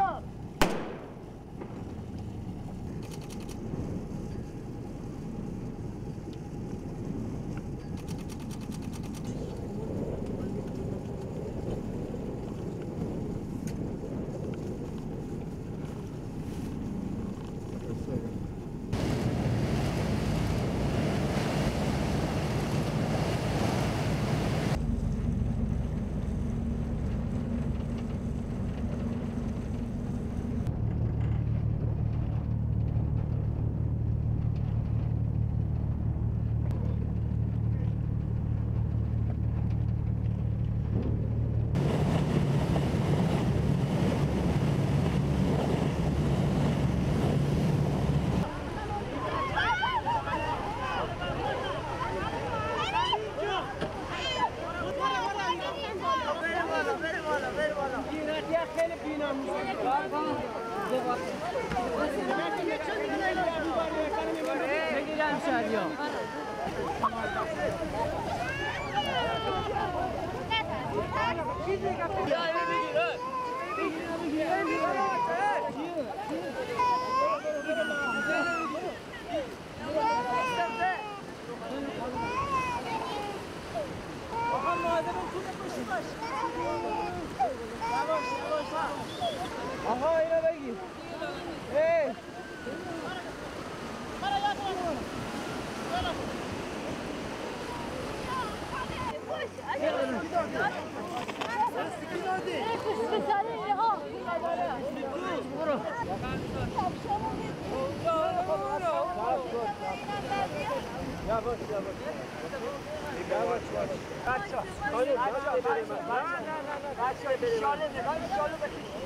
up. بگیرم شریعا Bakan muhademin kim yapmışsın baş? یواش یواش یواش یواش بچه ها نه نه نه بچه ها شاله نگاه شاله بکشید